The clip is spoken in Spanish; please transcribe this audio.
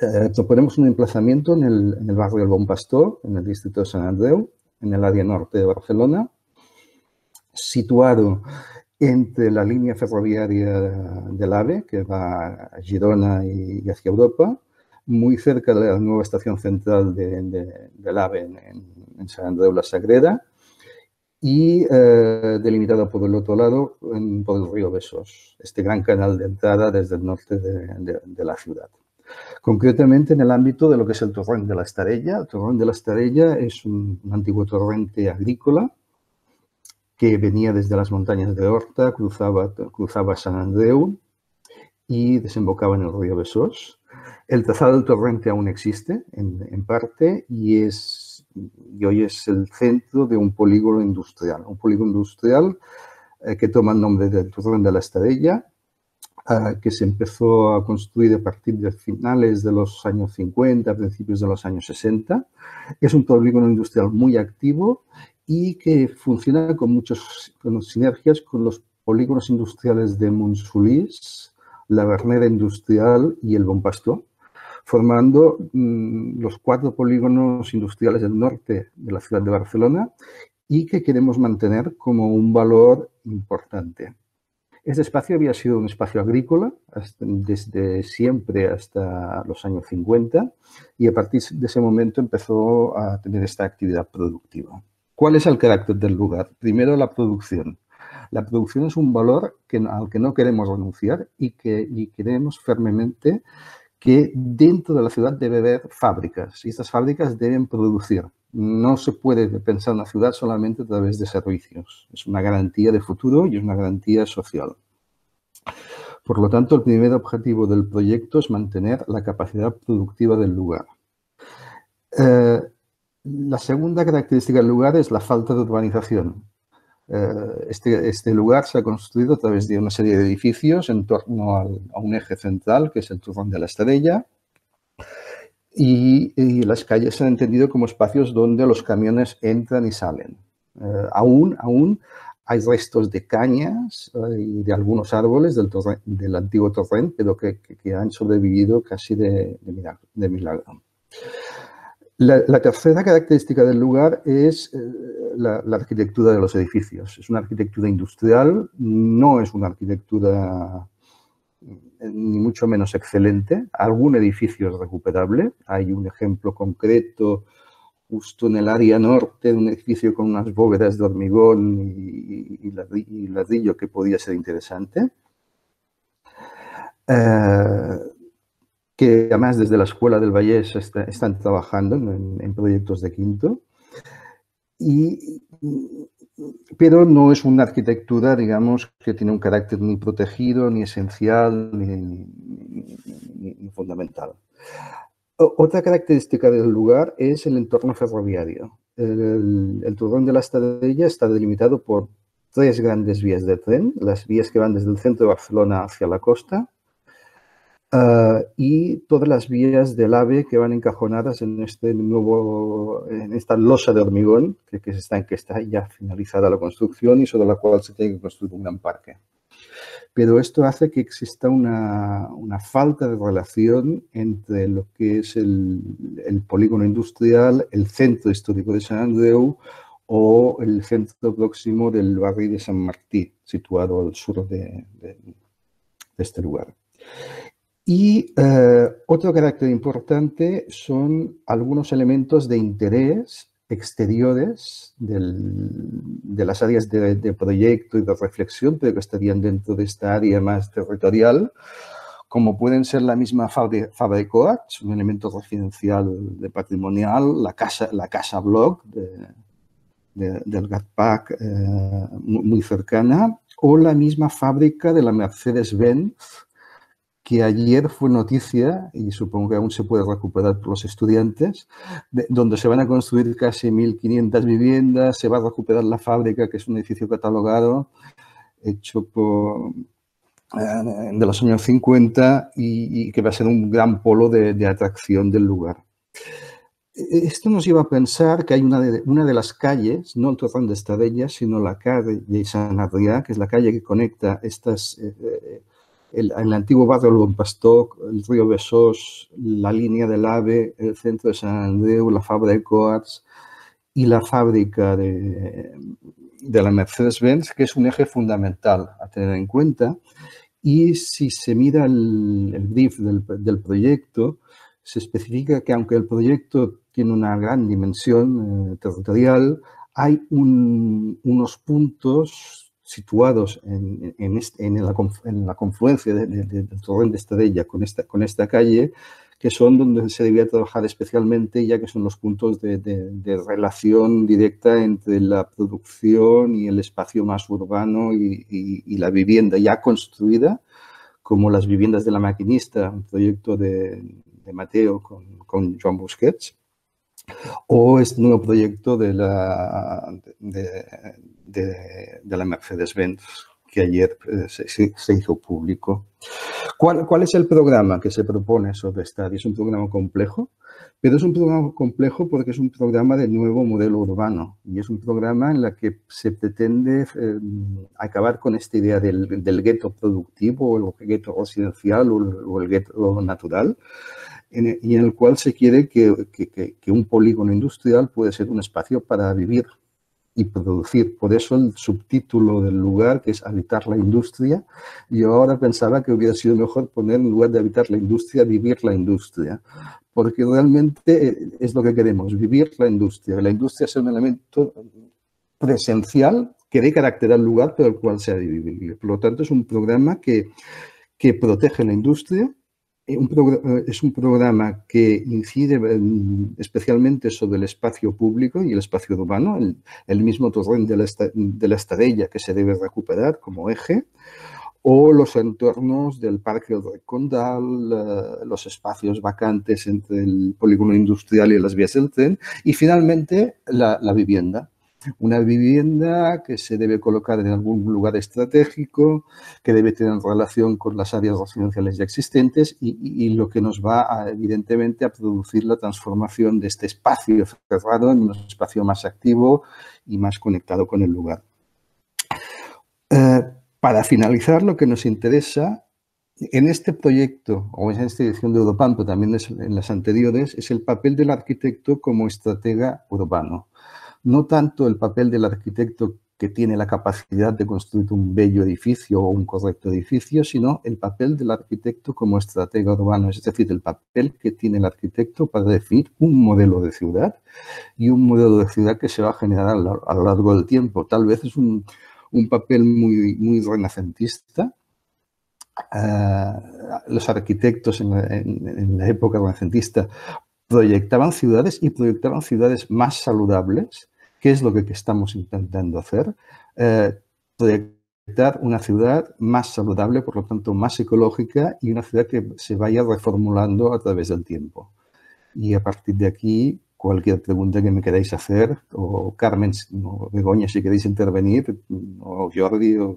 Eh, proponemos un emplazamiento en el, en el, barrio del Bon Pastor, en el distrito de San Andreu, en el área norte de Barcelona, situado entre la línea ferroviaria del AVE, que va a Girona y, hacia Europa, muy cerca de la nueva estación central de, del AVE en, San Andreu la Sagrera, y eh, delimitada por el otro lado por el río Besos, este gran canal de entrada desde el norte de, la ciudad. Concretamente en el ámbito de lo que es el torrente de la Estarella. El torrente de la Estarella es un, antiguo torrente agrícola que venía desde las montañas de Horta, cruzaba, cruzaba San Andreu y desembocaba en el río Besós. El trazado del torrente aún existe en, en parte y es y hoy es el centro de un polígono industrial. Un polígono industrial eh, que toma el nombre del Torrent de la Estrella, eh, que se empezó a construir a partir de finales de los años 50, principios de los años 60. Es un polígono industrial muy activo y que funciona con muchas sinergias con los polígonos industriales de Montsulís, la Bernera Industrial y el Bon Pastor formando mm, los cuatro polígonos industriales del norte de la ciudad de Barcelona y que queremos mantener como un valor importante. Este espacio había sido un espacio agrícola desde siempre hasta los años 50 y a partir de ese momento empezó a tener esta actividad productiva. ¿Cuál es el carácter del lugar? Primero, la producción. La producción es un valor al que no queremos renunciar y que y queremos firmemente que dentro de la ciudad debe haber fábricas y estas fábricas deben producir. No se puede pensar una ciudad solamente a través de servicios. Es una garantía de futuro y es una garantía social. Por lo tanto, el primer objetivo del proyecto es mantener la capacidad productiva del lugar. Eh, la segunda característica del lugar es la falta de urbanización. Eh, este, este, lugar se ha construido a través de una serie de edificios en torno a un eje central, que es el Turrón de la Estrella, y, las calles se han entendido como espacios donde los camiones entran y salen. Eh, aún, aún hay restos de cañas eh, y de algunos árboles del, del antiguo torrente, pero que, que, han sobrevivido casi de milagro. La, tercera característica del lugar es eh, la, arquitectura de los edificios. Es una arquitectura industrial, no es una arquitectura eh, ni mucho menos excelente. Algún edificio es recuperable. Hay un ejemplo concreto justo en el área norte un edificio con unas bóvedas de hormigón y, ladrillo que podía ser interesante. Eh, que además desde la Escuela del Vallés están trabajando en, proyectos de quinto. Y, pero no es una arquitectura, digamos, que tiene un carácter ni protegido, ni esencial, ni, fundamental. otra característica del lugar es el entorno ferroviario. El, el Turrón de la Estadella está delimitado por tres grandes vías de tren, las vías que van desde el centro de Barcelona hacia la costa, Ah, y todas las vías del AVE que van encajonadas en este nuevo, en esta losa de hormigón que, que, está, que está ya finalizada la construcción y sobre la cual se tiene que construir un gran parque. Pero esto hace que exista una, una falta de relación entre lo que es el, el, polígono industrial, el centro histórico de San Andreu o el centro próximo del barrio de San Martí, situado al sur de, de, de este lugar. Y eh, otro carácter importante son algunos elementos de interés exteriores de las áreas de, proyecto y de reflexión, pero que estarían dentro de esta área más territorial, como pueden ser la misma Fabricoa, que es un elemento residencial de patrimonial, la casa, la casa blog del GATPAC eh, muy cercana, o la misma fábrica de la Mercedes-Benz, que ayer fue noticia, y supongo que aún se puede recuperar por los estudiantes, donde se van a construir casi 1.500 viviendas, se va a recuperar la fábrica, que es un edificio catalogado, hecho por, eh, de los años 50 y, que va a ser un gran polo de, atracción del lugar. Esto nos lleva a pensar que hay una de, una de las calles, no el Torrón de Estadella, sino la calle de San Adrià, que es la calle que conecta estas... Eh, eh, el, el antiguo barrio Bon Pastor, el río Besós, la línea del AVE, el centro de San Andreu, la fábrica de Coats y la fábrica de, de la Mercedes-Benz, que es un eje fundamental a tener en cuenta. Y si se mira el, el brief del, del, proyecto, se especifica que aunque el proyecto tiene una gran dimensión eh, territorial, hay un, unos puntos situados en, en, la, en la, confluencia de, de, del torrente de Estadella con esta, con esta calle, que son donde se debía trabajar especialmente, ya que son los puntos de, de, de, relación directa entre la producción y el espacio más urbano y, la vivienda ya construida, como las viviendas de la maquinista, un proyecto de, Mateo con, con Joan Busquets, o este nuevo proyecto de la, de la Mercedes-Benz, que ayer eh, se, se, hizo público. ¿Cuál, ¿Cuál, es el programa que se propone sobre Stadia? Es un programa complejo, pero es un programa complejo porque es un programa de nuevo modelo urbano y es un programa en el que se pretende eh, acabar con esta idea del, del gueto productivo, o el gueto residencial o el, o el gueto natural, en, y en el cual se quiere que, que, que un polígono industrial puede ser un espacio para vivir y producir. Por eso el subtítulo del lugar, que es habitar la industria, yo ahora pensaba que hubiera sido mejor poner en lugar de habitar la industria, vivir la industria, porque realmente es lo que queremos, vivir la industria. La industria es un elemento presencial que dé carácter al lugar, pero el cual sea vivible. Por lo tanto, es un programa que, que protege la industria, un es un programa que incide especialmente sobre el espacio público y el espacio urbano, el, mismo torrente de la, de que se debe recuperar como eje, o los entornos del Parque del Condal, los espacios vacantes entre el polígono industrial y las vías del tren, y finalmente la vivienda una vivienda que se debe colocar en algún lugar estratégico, que debe tener relación con las áreas residenciales ya existentes y, lo que nos va evidentemente a producir la transformación de este espacio cerrado en un espacio más activo y más conectado con el lugar. Eh, para finalizar, lo que nos interesa en este proyecto, o en esta edición de Europampo, también en las anteriores, es el papel del arquitecto como estratega urbano no tanto el papel del arquitecto que tiene la capacidad de construir un bello edificio o un correcto edificio, sino el papel del arquitecto como estratega urbano, es decir, el papel que tiene el arquitecto para definir un modelo de ciudad y un modelo de ciudad que se va a generar a lo largo del tiempo. Tal vez es un, un papel muy, muy renacentista. Uh, los arquitectos en la época renacentista proyectaban ciudades y proyectaban ciudades más saludables, que es lo que estamos intentando hacer, eh, proyectar una ciudad más saludable, por lo tanto más ecológica y una ciudad que se vaya reformulando a través del tiempo. Y a partir de aquí, cualquier pregunta que me queráis hacer, o Carmen o Begoña si queréis intervenir, o Jordi, o